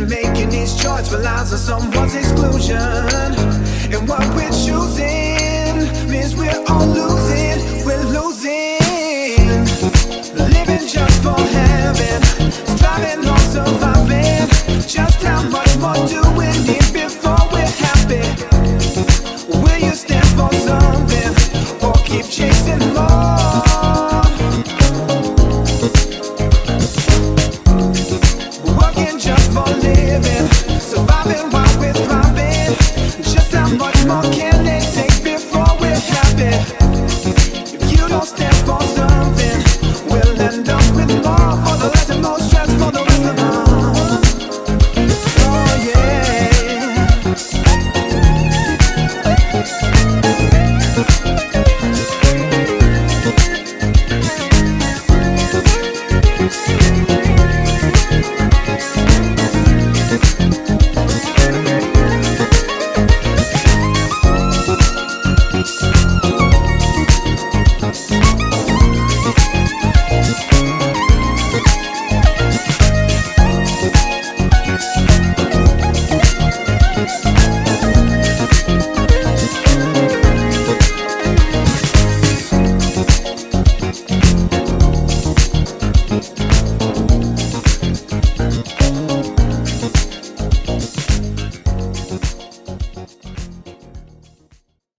making these choices relies on someone's exclusion. And what we're.